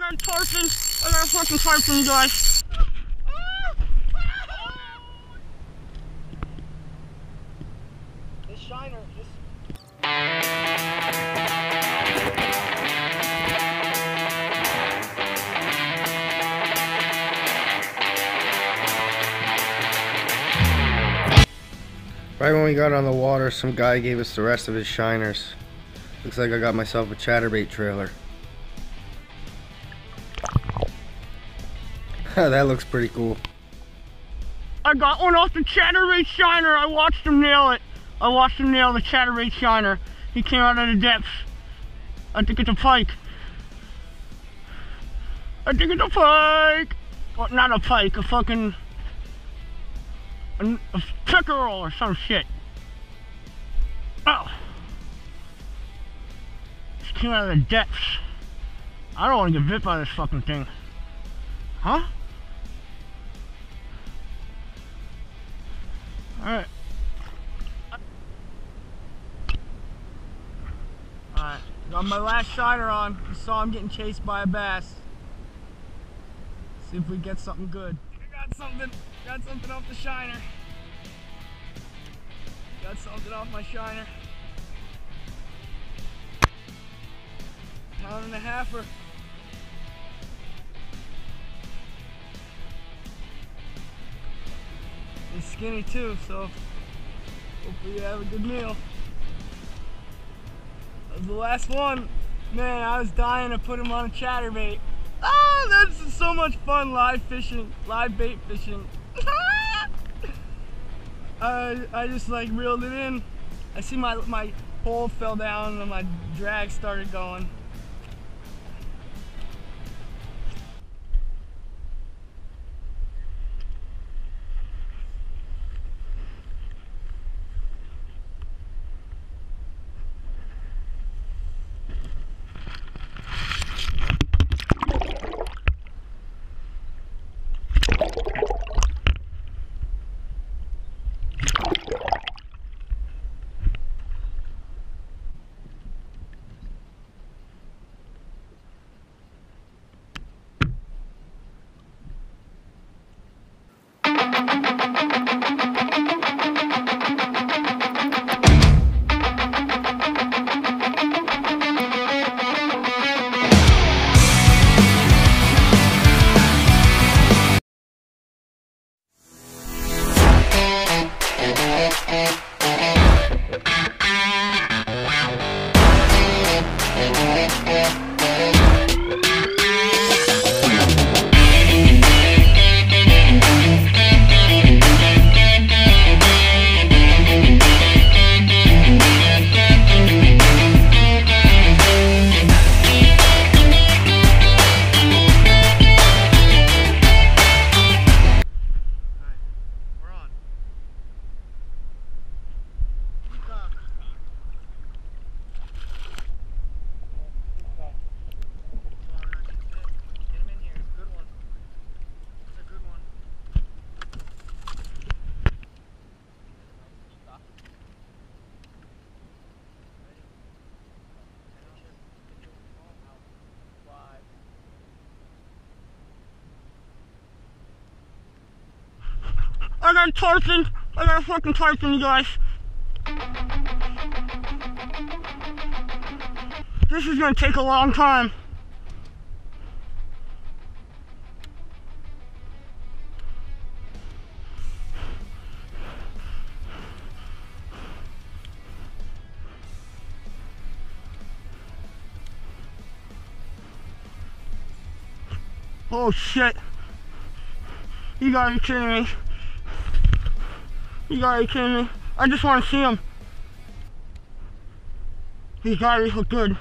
I got tarpon. I got a fucking tarpon, you guys. This shiner, this Right when we got on the water, some guy gave us the rest of his shiners. Looks like I got myself a chatterbait trailer. that looks pretty cool. I got one off the chatterbait shiner. I watched him nail it. I watched him nail the chatterbait shiner. He came out of the depths. I think it's a pike. I think it's a pike. Well, not a pike, a fucking a, a pickerel or some shit. Oh. Just came out of the depths. I don't want to get bit by this fucking thing. Huh? Got my last shiner on. You saw him getting chased by a bass. See if we get something good. I got something. Got something off the shiner. Got something off my shiner. Pound and a halfer. He's skinny too, so hopefully you have a good meal. The last one. Man, I was dying to put him on a chatterbait. Ah, that's so much fun live fishing, live bait fishing. I, I just like reeled it in. I see my, my pole fell down and my drag started going. I got a. I got fucking tarpon, you guys. This is gonna take a long time. Oh shit. You gotta be kidding me. You gotta be kidding me. I just wanna see him. He's gotta look good.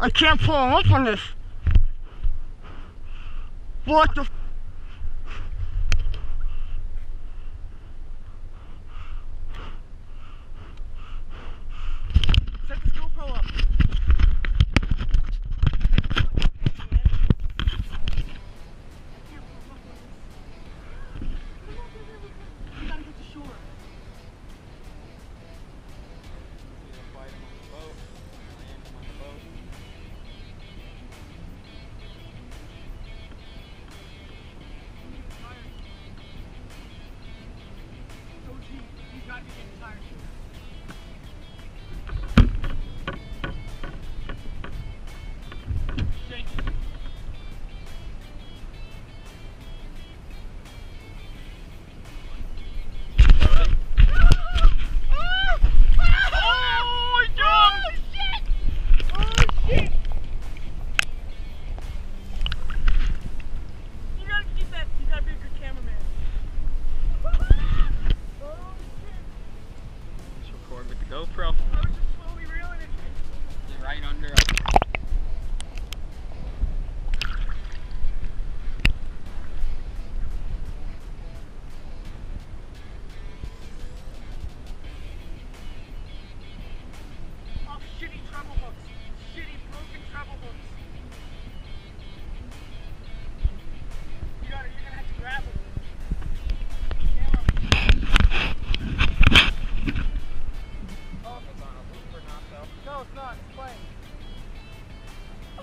I can't pull him up on this. What the?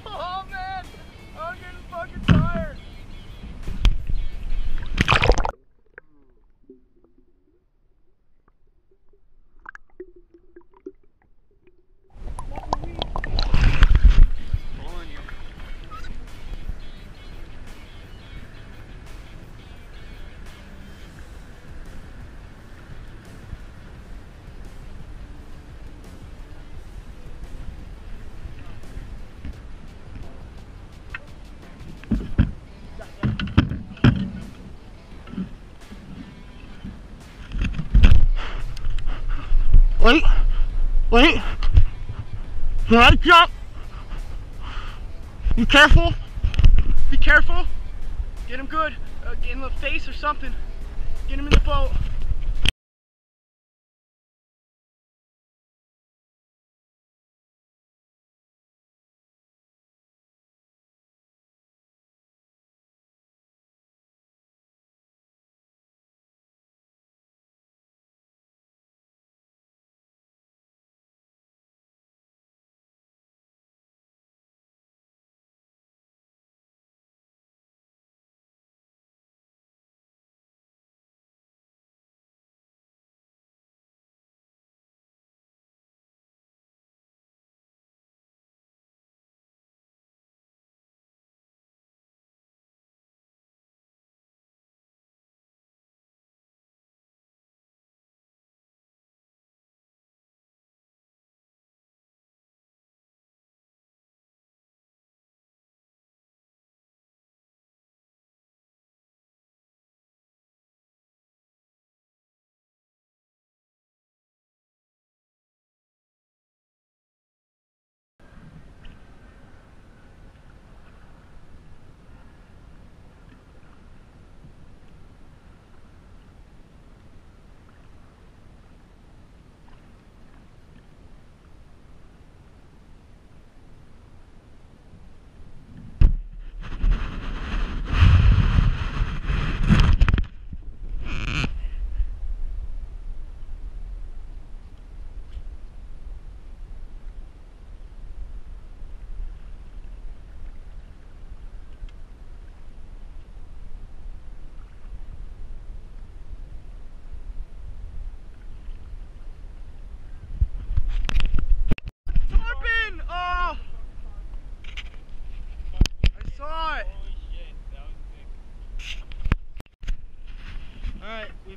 Oh man, I'm getting fucking tired. Wait, wait. Right jump. Be careful. Be careful. Get him good. Uh, get in the face or something. Get him in the boat.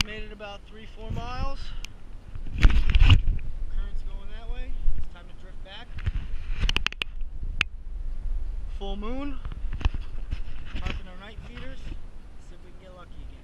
We've made it about three, four miles. Current's going that way. It's time to drift back. Full moon. Popping our night feeders. See if we can get lucky again.